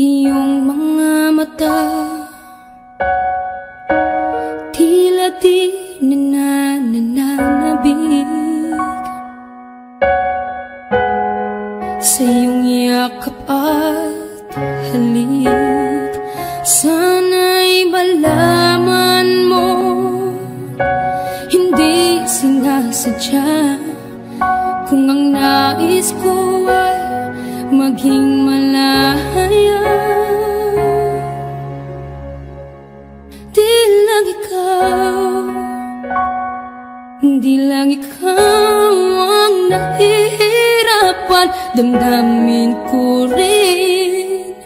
い用。Damdamin ko rin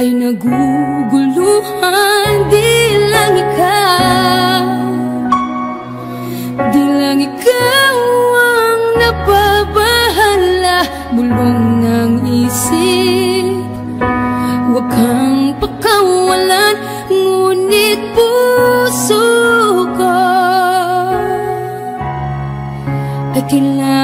Ay naguguluhan. Di lang ikaw Di lang ikaw ang napabahala Bulong ng isip Huwag kang pakawalan. Ngunit puso ko Ay kailangan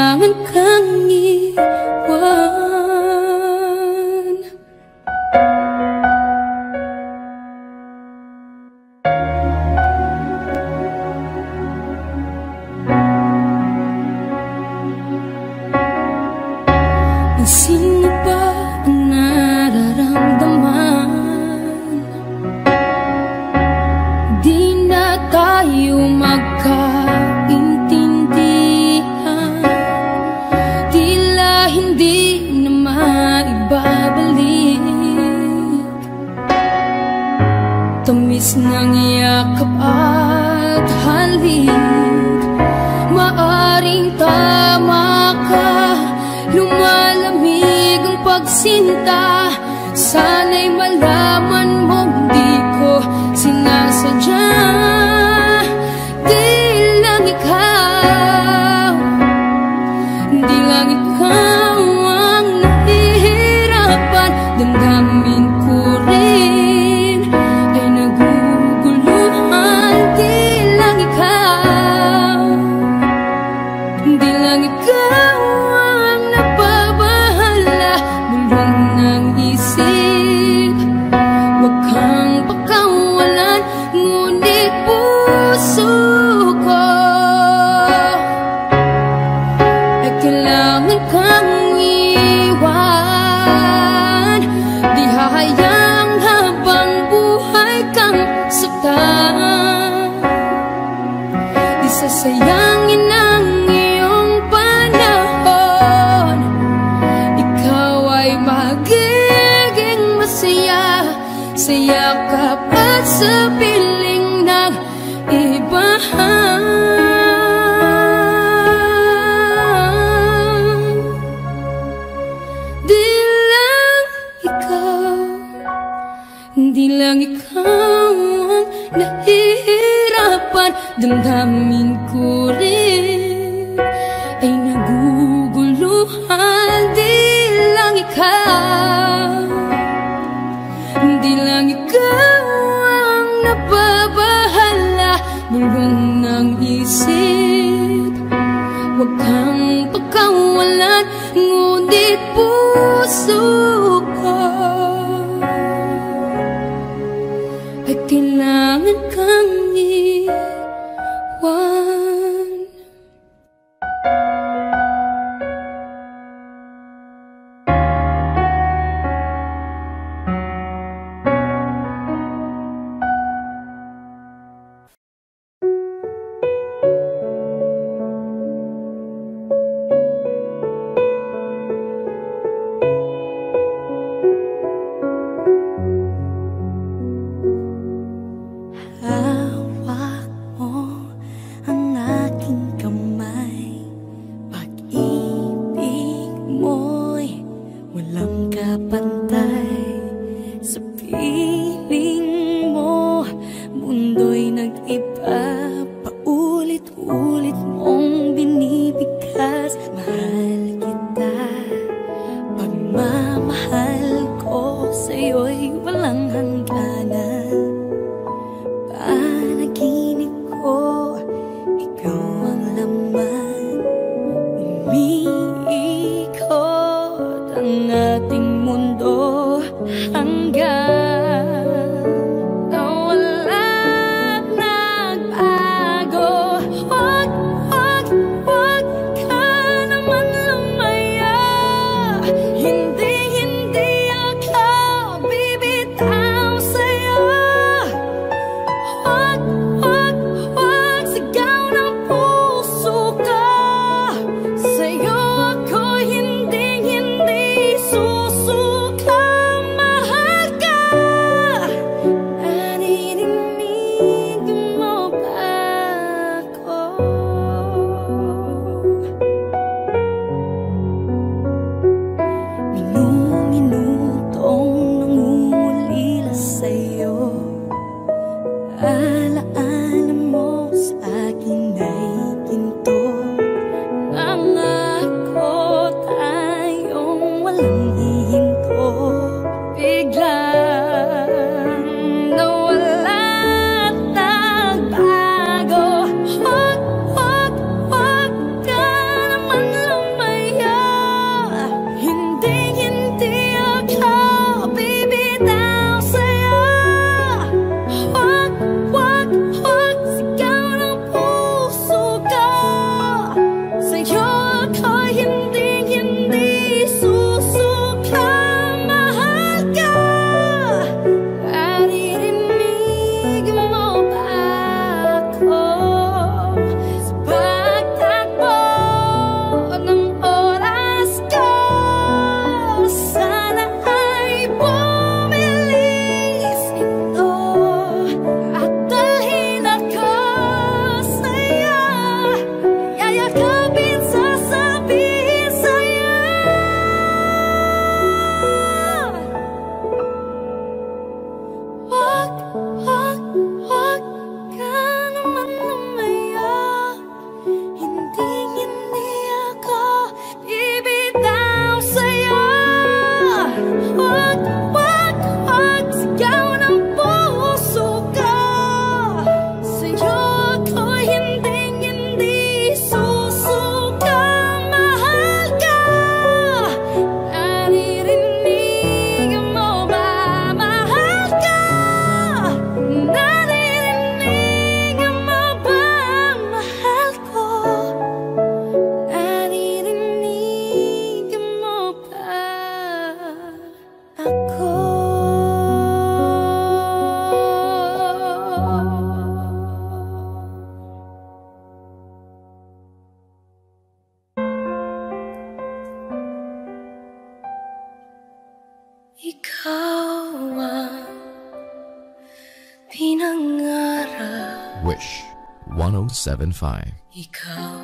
2005. Ikaw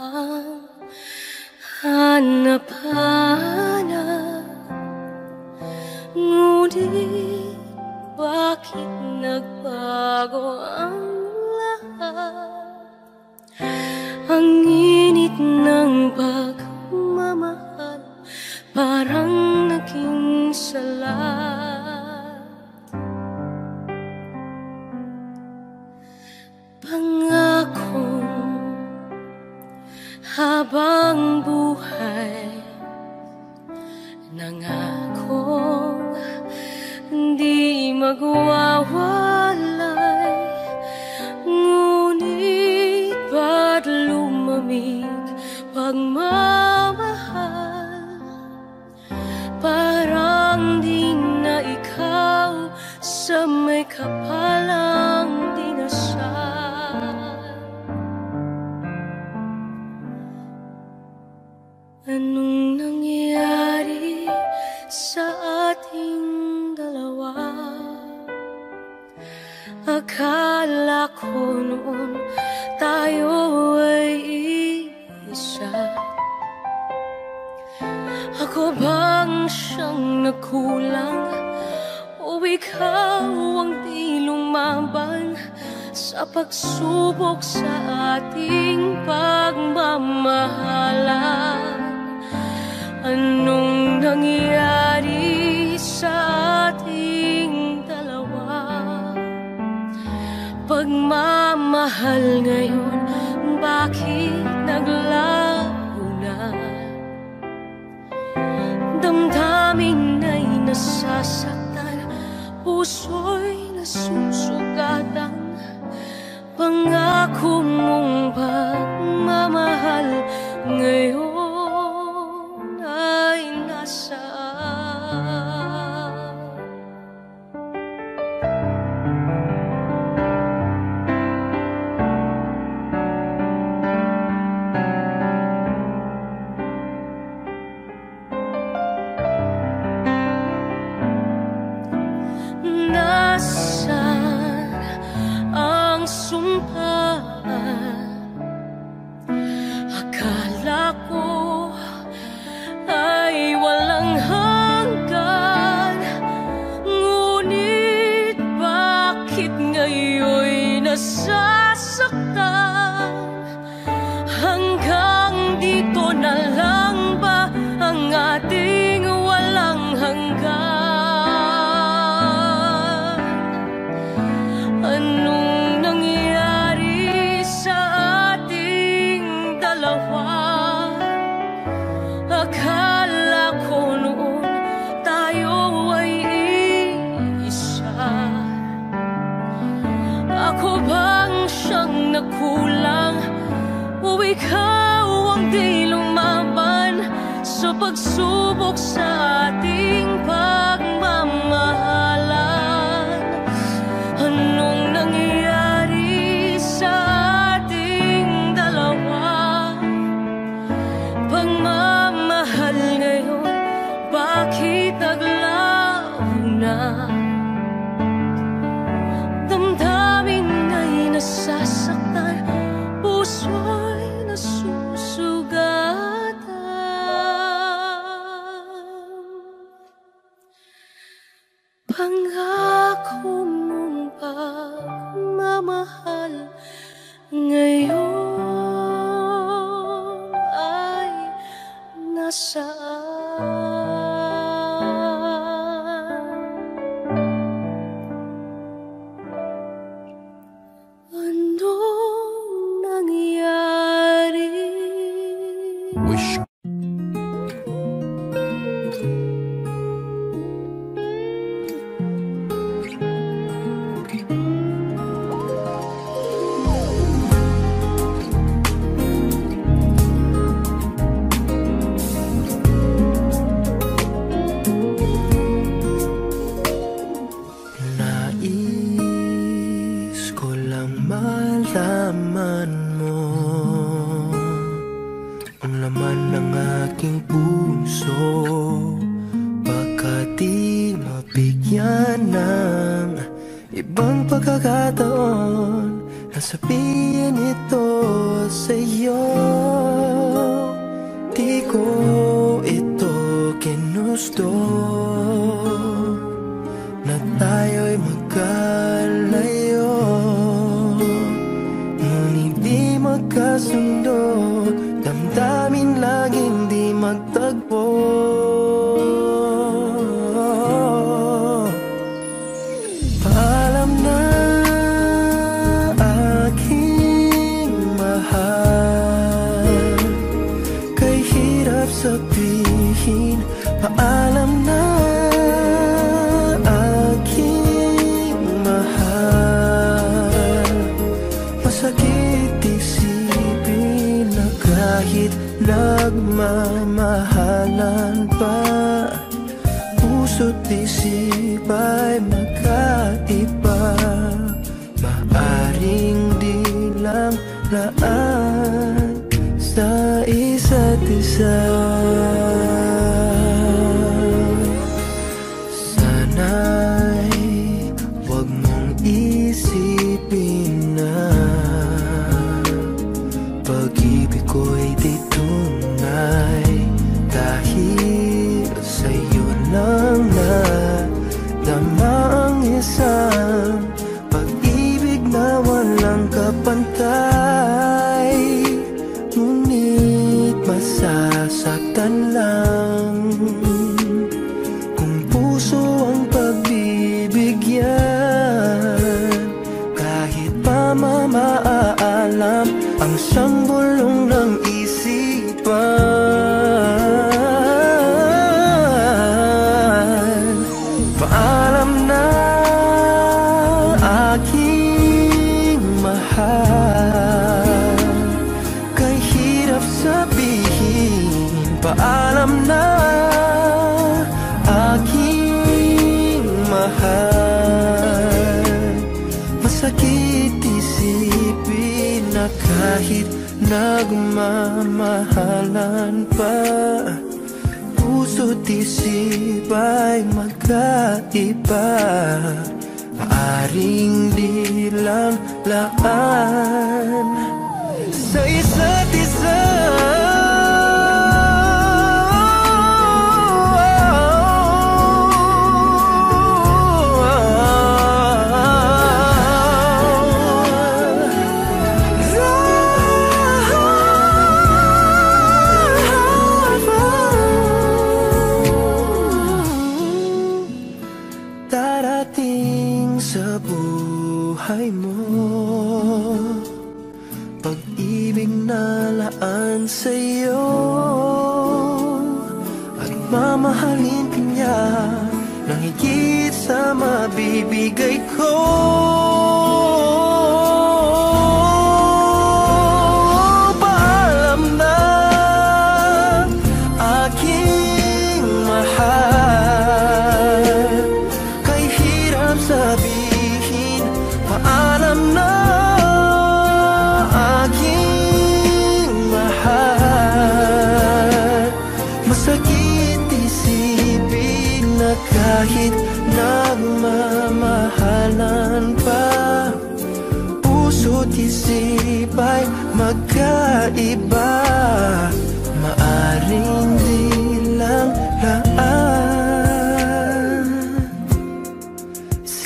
ang hanap-hanap Ngunit bakit nagbago ang lahat Ang init ng pagmamahal Parang naging salat Ako bang siyang nakulang? O ikaw ang di lumaban Sa pagsubok sa ating pag desire pa Puso't isip ay magkaiba. Maaring di lang laan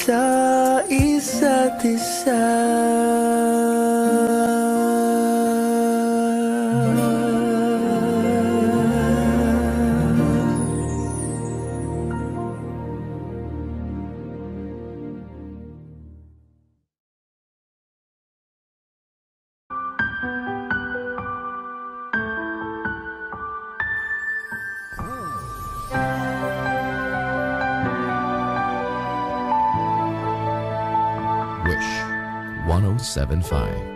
sa isa't isa. 775.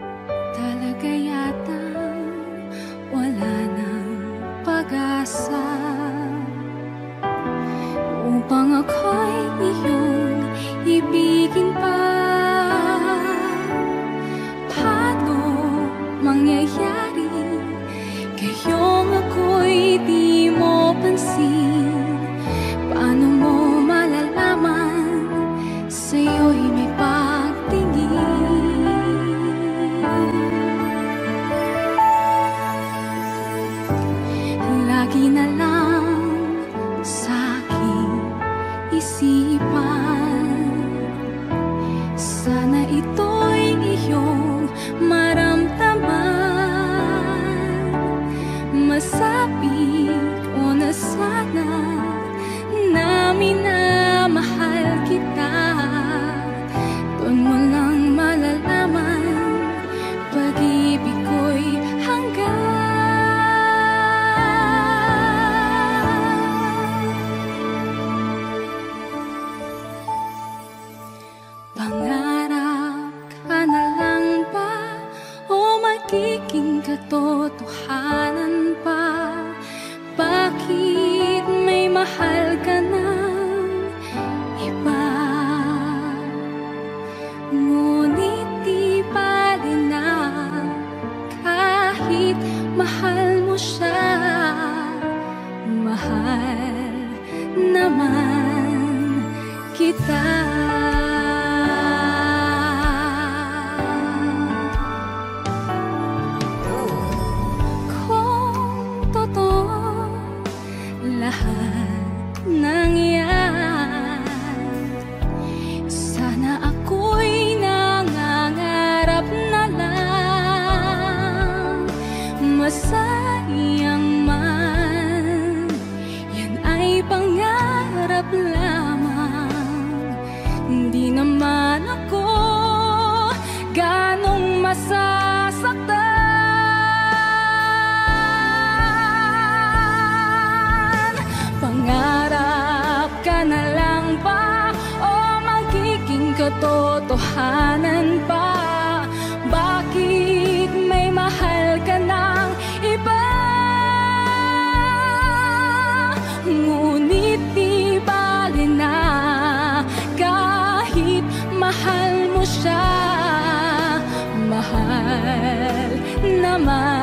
my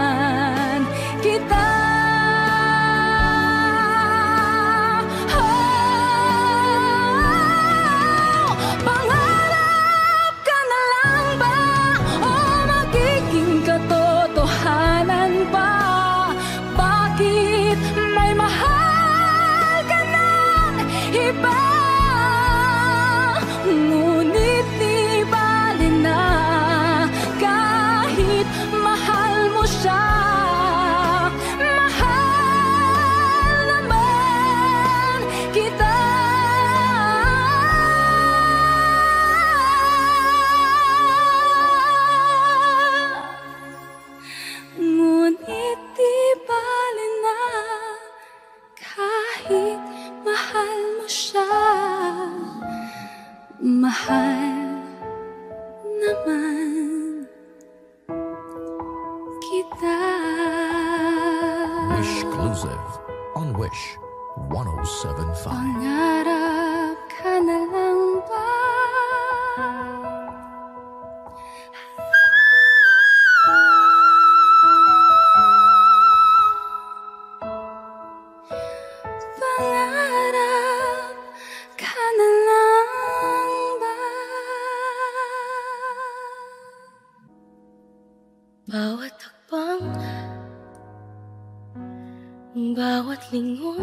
lingon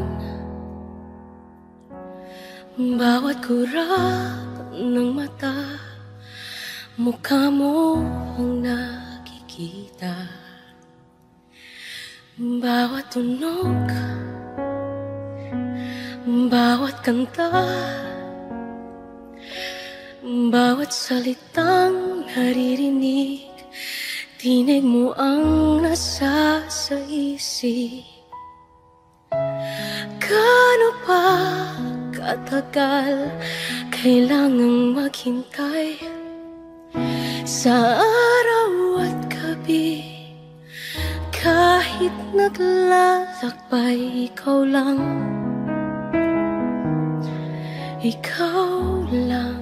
Bawat kurap ng mata Mukha mo ang nakikita. Bawat tunog Bawat kanta Bawat salitang naririnig Tinig mo ang nasa sa isip. Gaano pa katagal kailangang maghintay Sa araw at gabi? Kahit naglalakbay ikaw lang. Ikaw lang.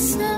sun.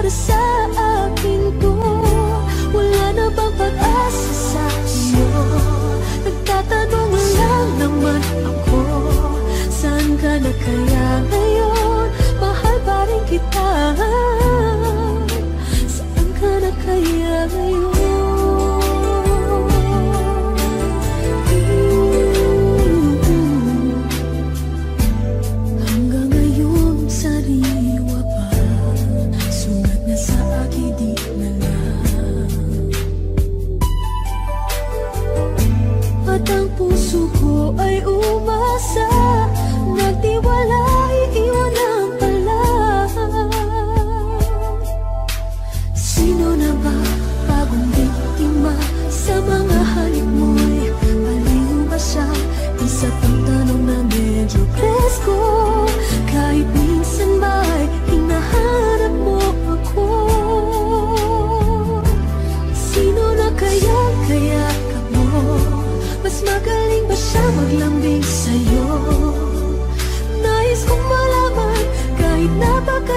para sa akin to. Wala na bang pag-asa sa iyo? Nagtatanong lang naman ako Saan ka na kaya ngayon? Mahal pa rin kita. Saan ka na kaya ngayon?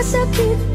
sakit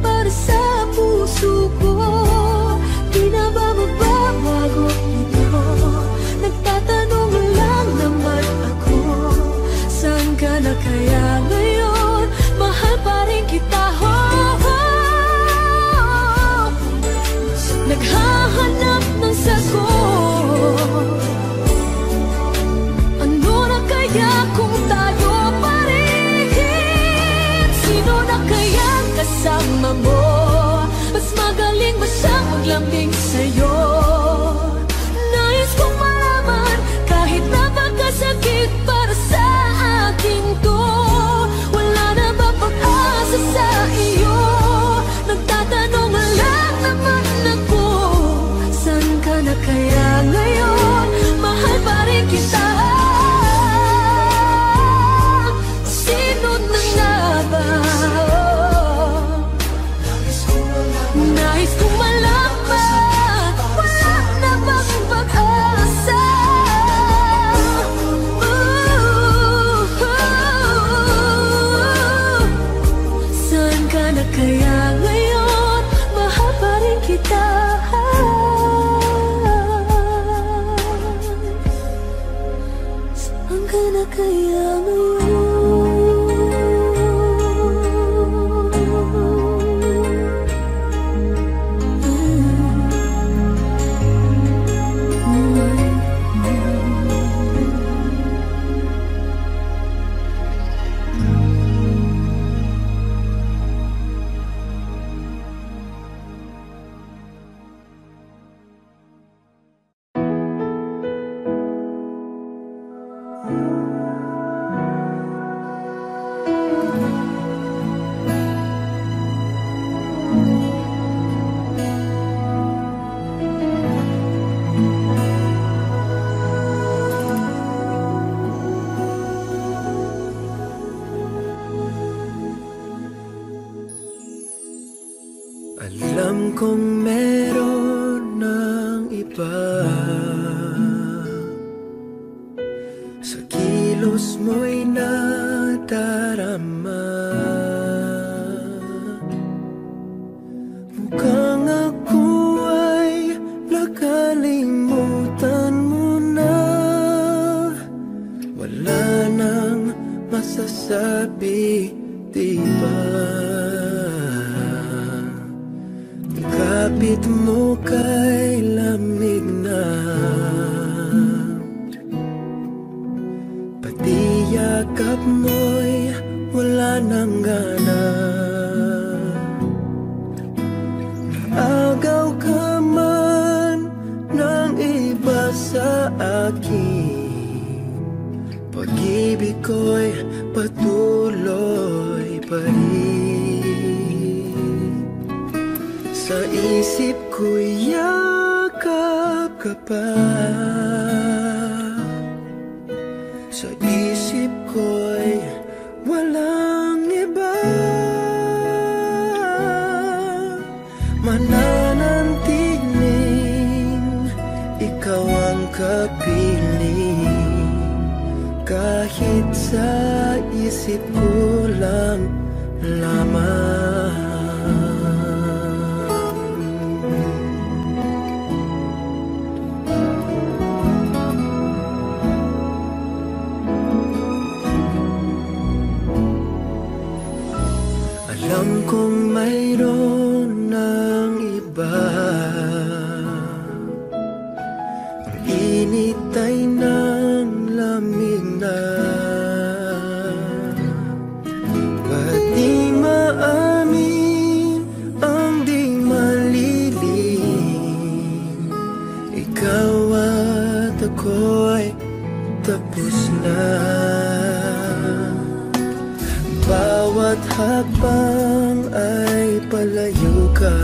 bawat hakbang ay palayo ka.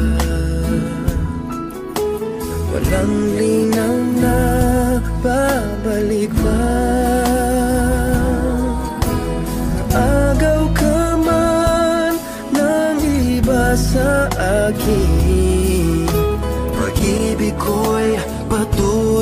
Walang linaw na babalik pa. Agaw ka man ng iba sa akin. Pag-ibig ko'y patuloy.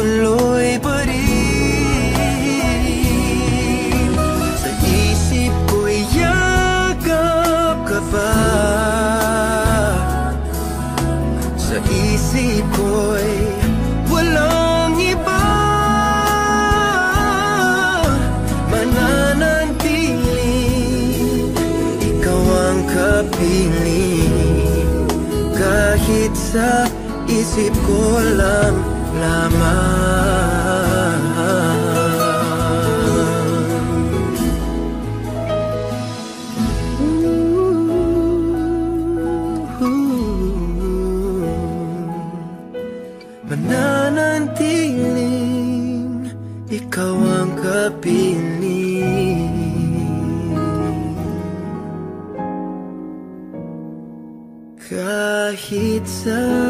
sa isip ko lang lamang So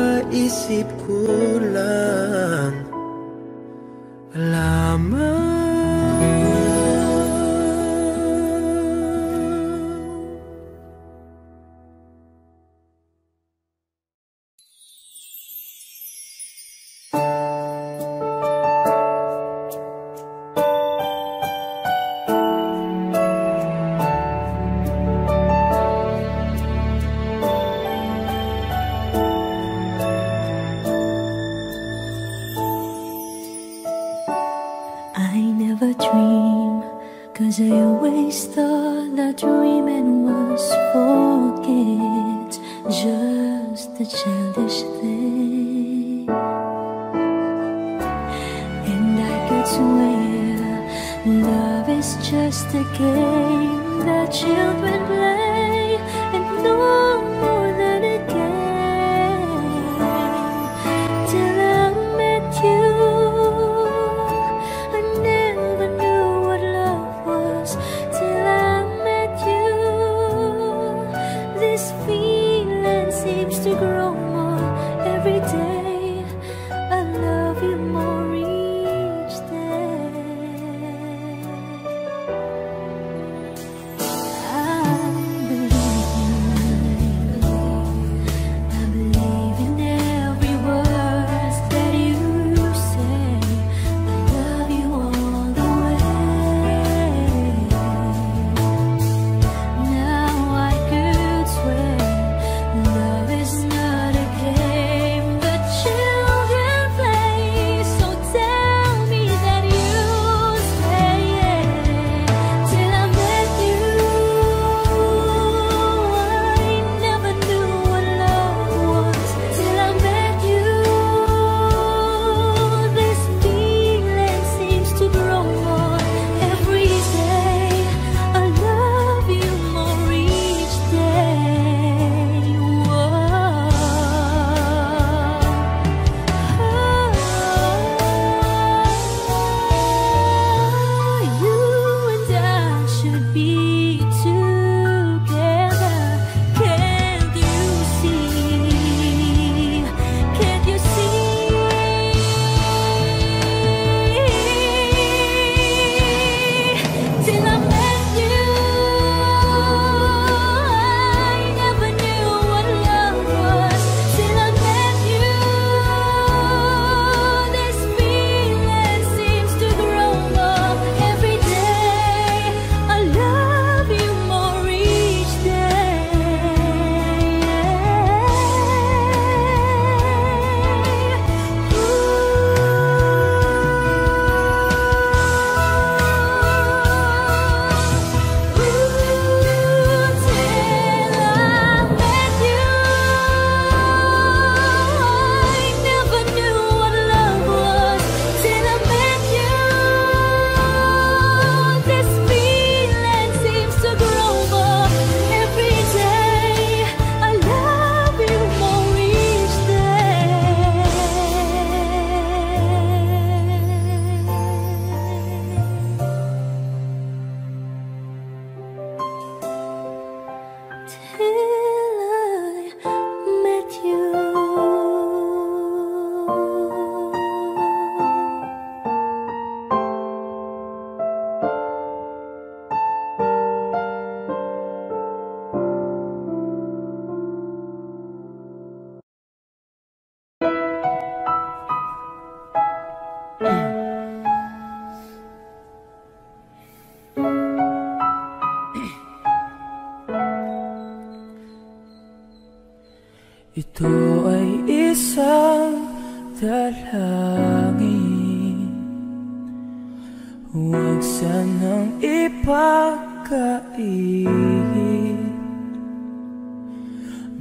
sanang ipagkait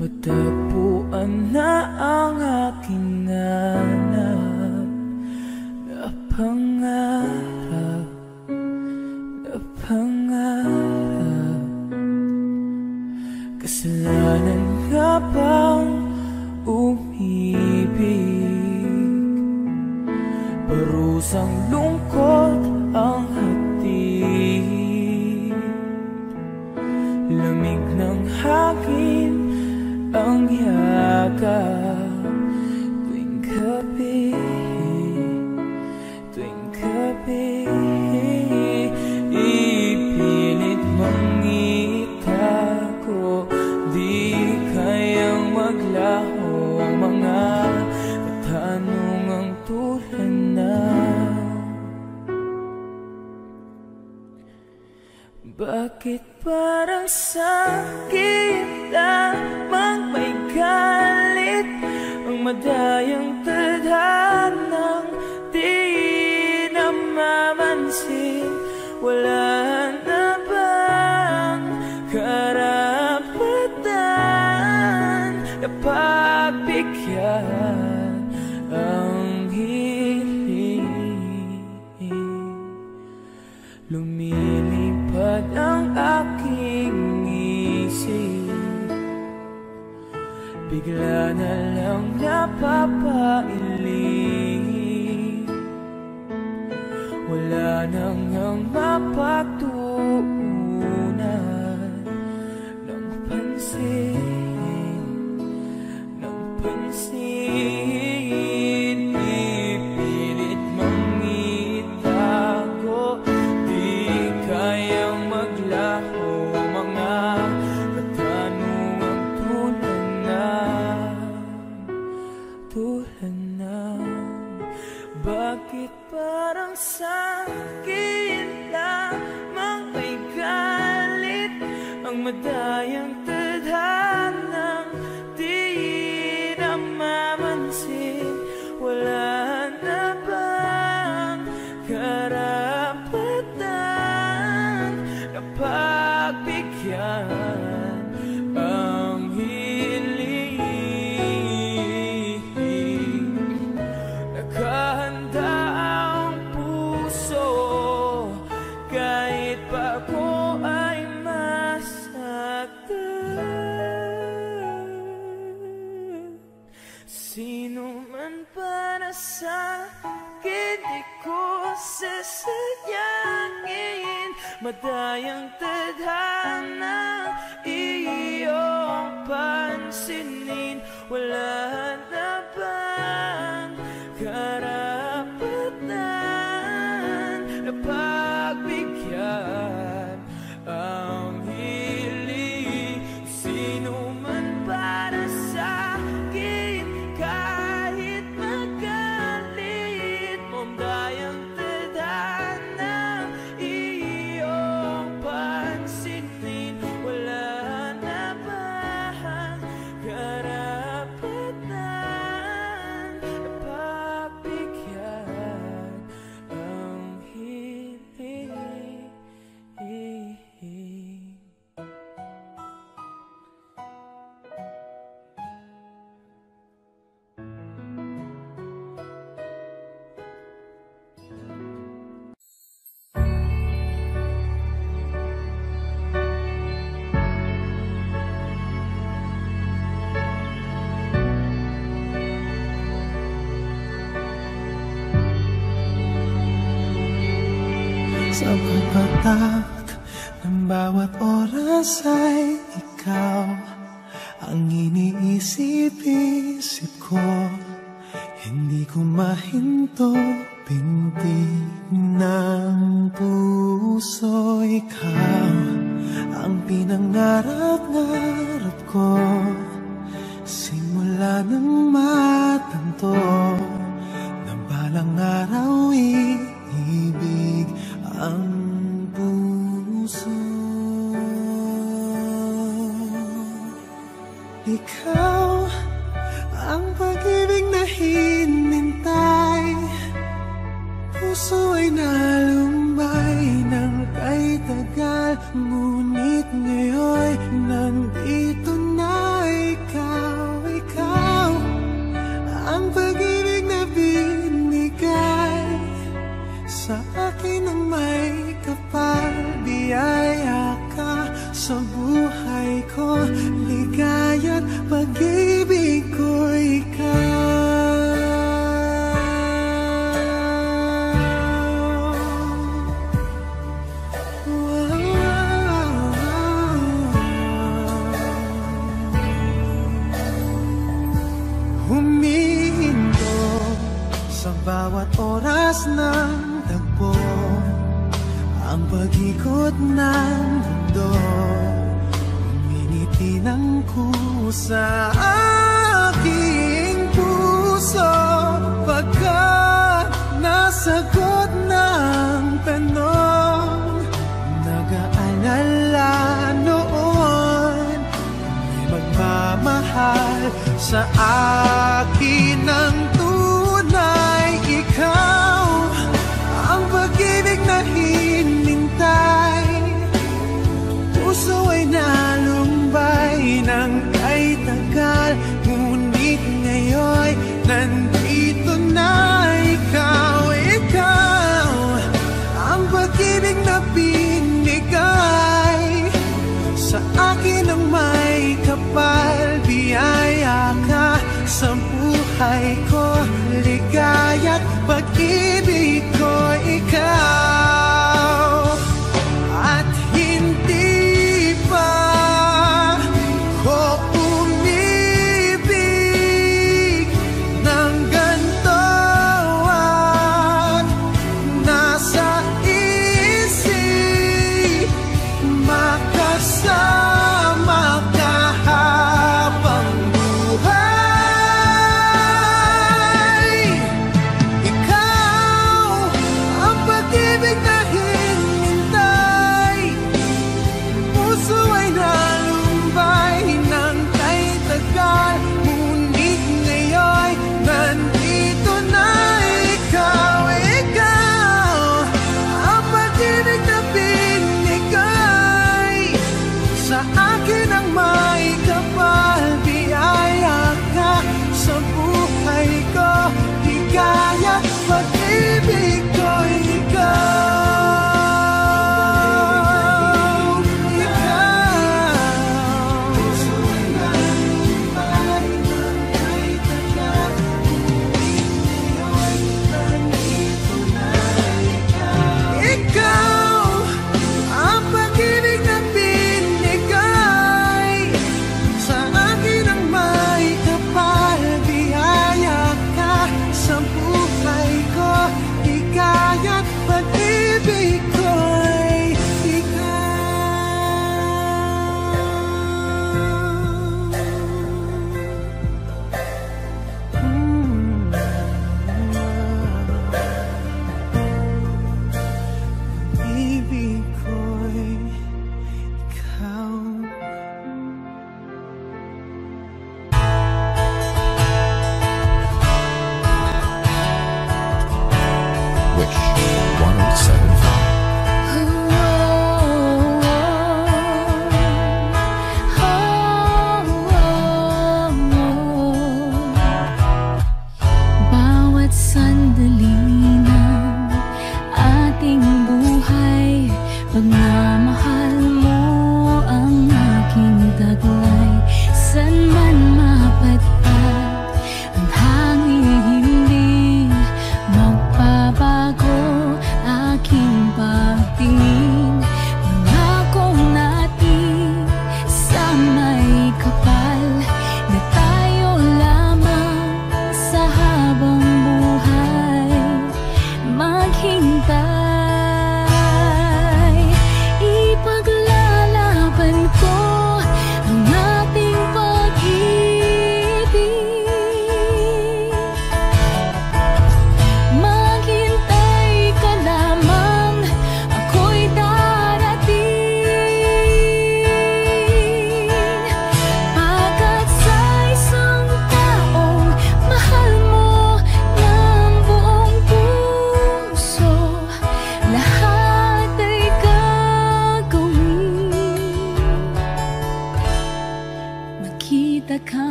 Matagpuan na ang aking hanap Na pangarap Na pangarap. Kasalanan nga bang umibig? Parusang lungkot ang yakap. Tuwing gabi Tuwing gabi Ipilit mangita ko Di kayang maglaho ang mga katanungang tulad na. Bakit parang sakit lamang may Ang madayang tadhanang di namamansin. Wala Bigla na lang napapailing Wala nang ang mapagtuunan Ang madayang Madayang tadhana iyong pansinin Wala na oras ng tagpo Ang pag-ikot ng mundo Umingiti ng kusa aking puso Pagkat nasagot ng tanong Nag-aalala noon May magmamahal sa akin ng Ikaw ang pag-ibig na hinintay. Puso ay nalumbay ng kay tagal Ngunit ngayon nandito na ikaw Ikaw ang pag-ibig na binigay. Sa akin ang may kapal Biyaya ka sa buhay ko ko ikaw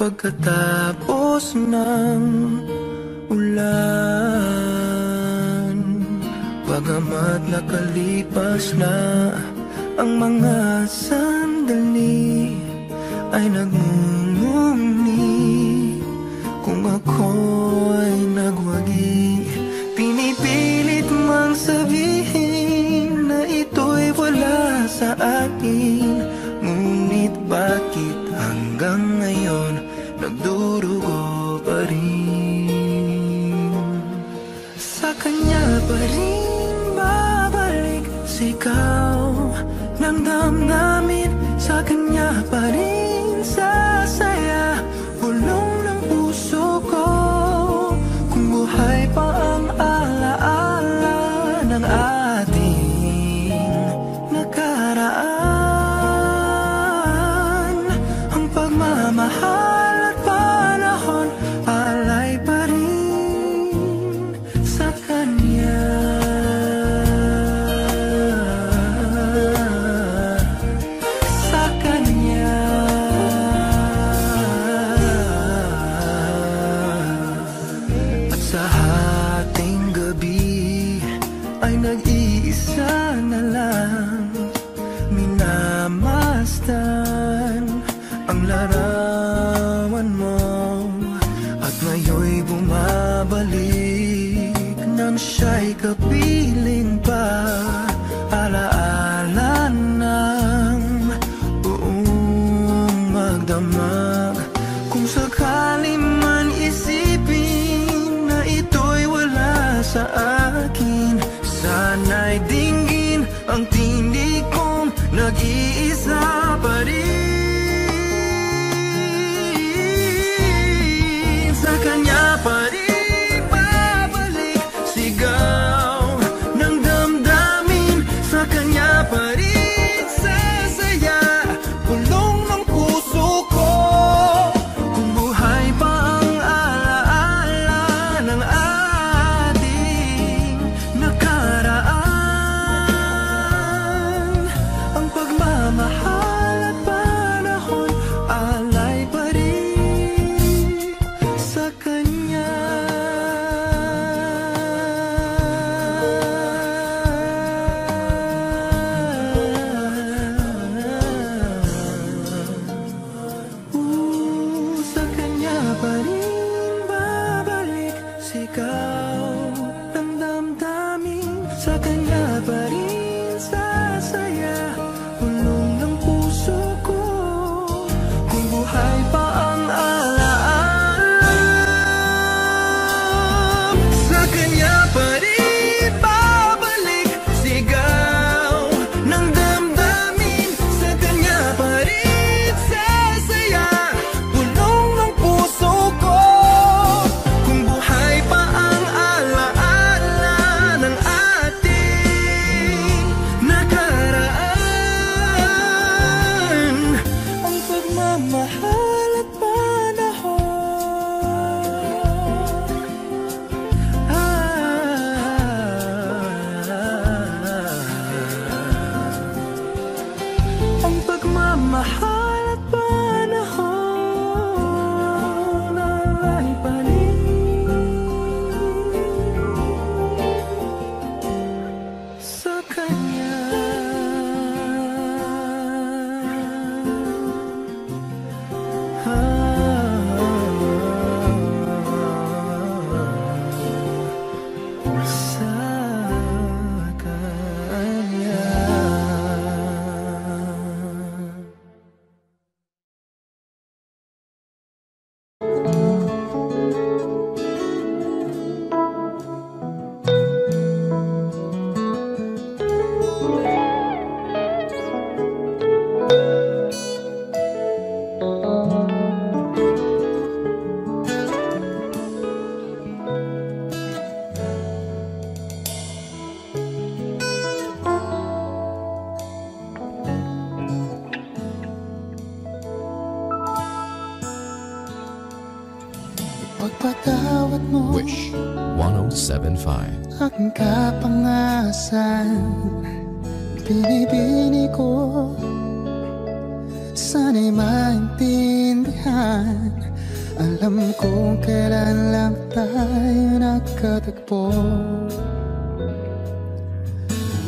Pagkatapos ng ulan. Bagamat nakalipas na ang mga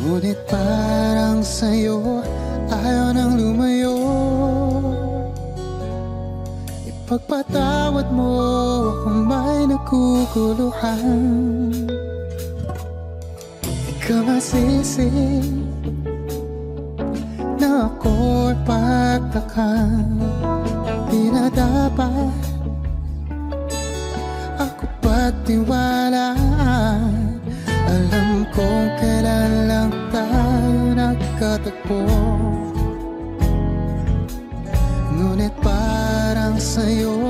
Ngunit parang sa'yo Ayaw nang lumayo. Ipagpatawad mo Kung may nakukuluhan Ikaw masisi Na ako'y pagtakan. Di na dapat Ako patiwalaan. Alam kong kailan lang tayo nagkatagpo. Ngunit parang sa'yo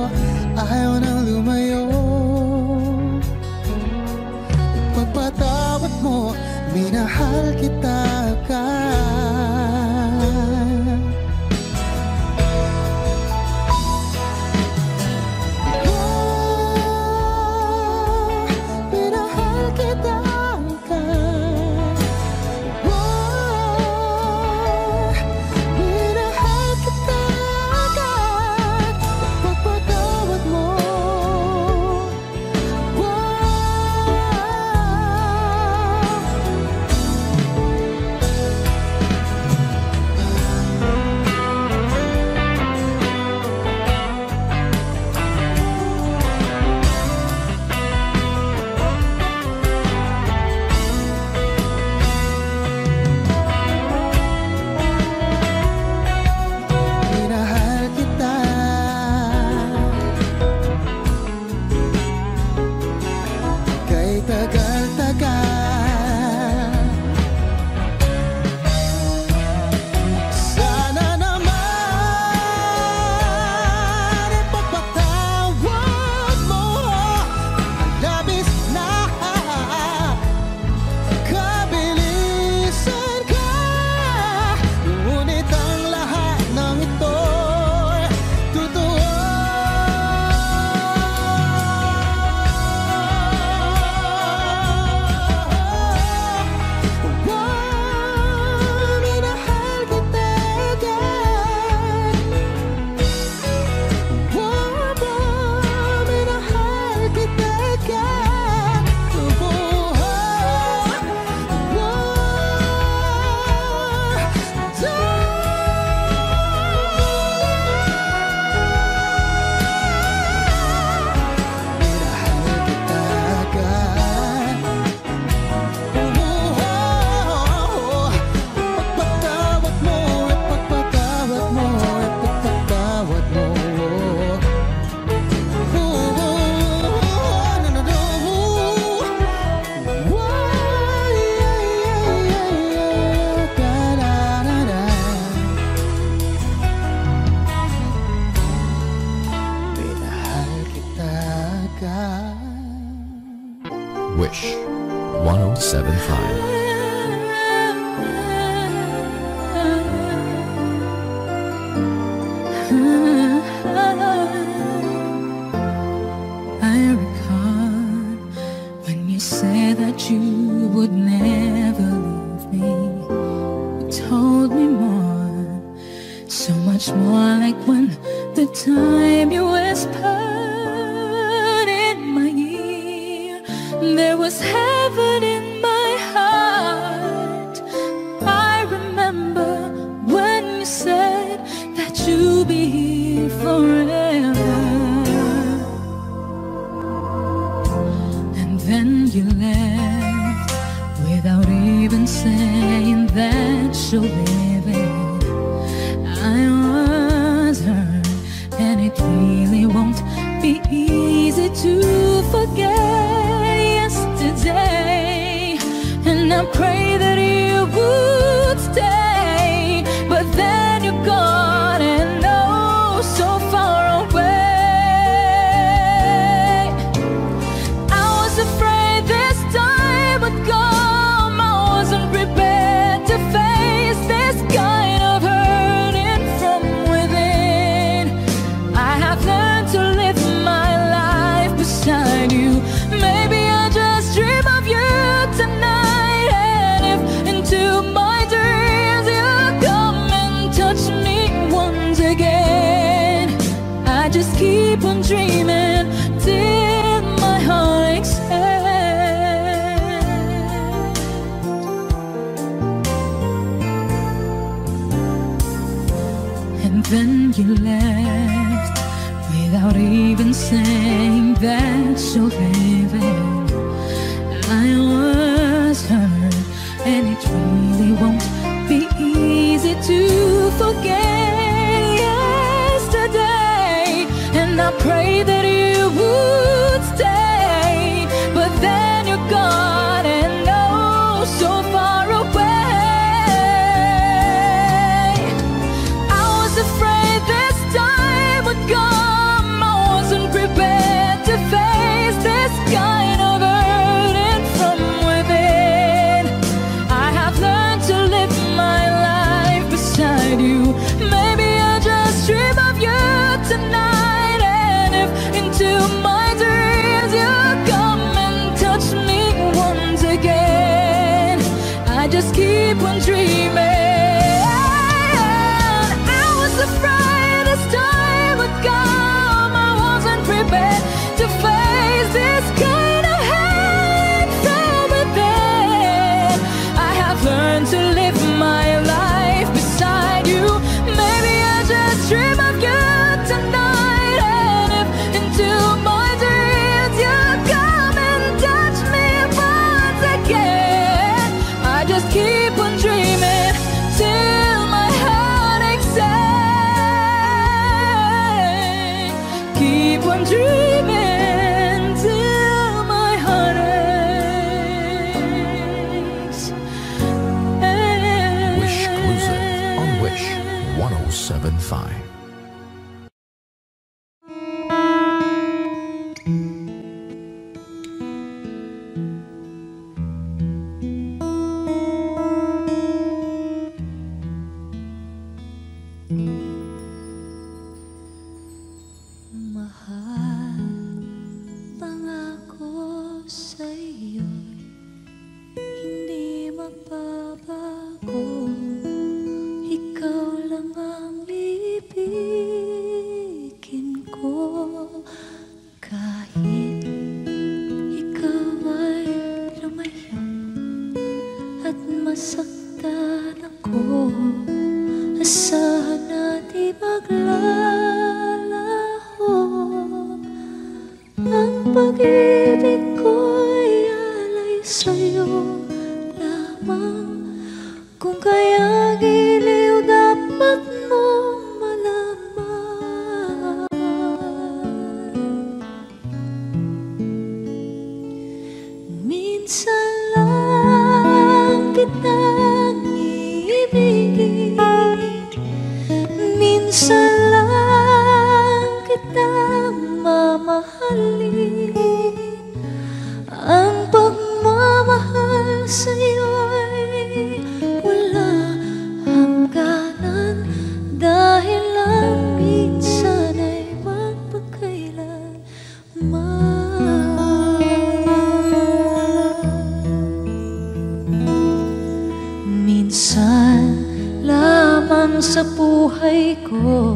lamang sa buhay ko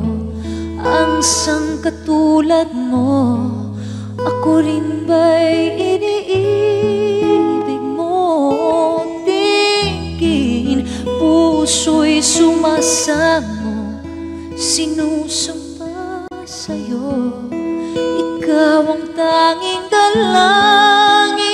Ang sangkatulad mo Ako rin ba'y iniibig mo? Tingin, puso'y sumasamo Sinusumpa sa'yo Ikaw ang tanging dalangin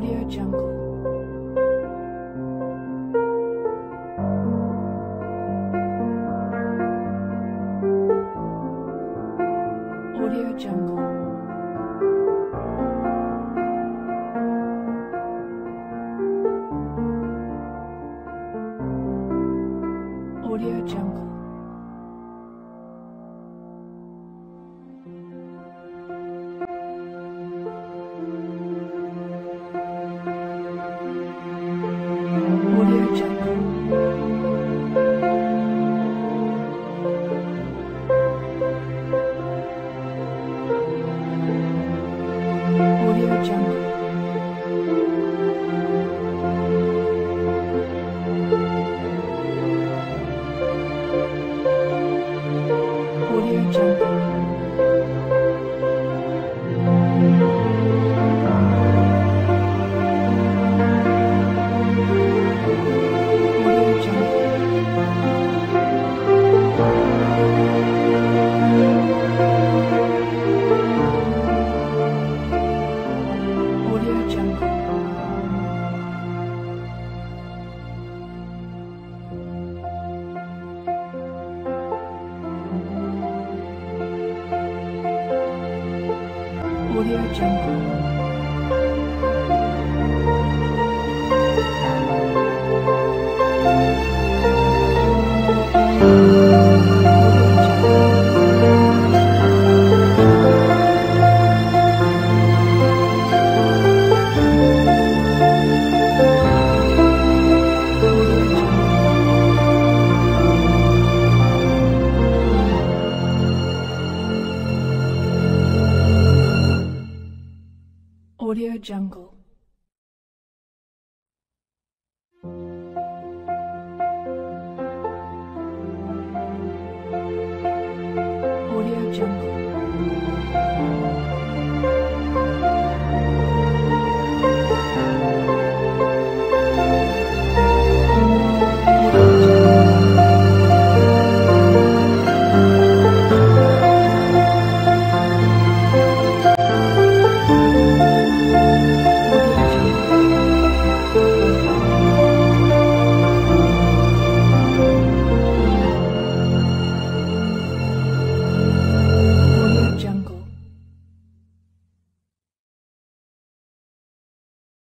Audio Jungle.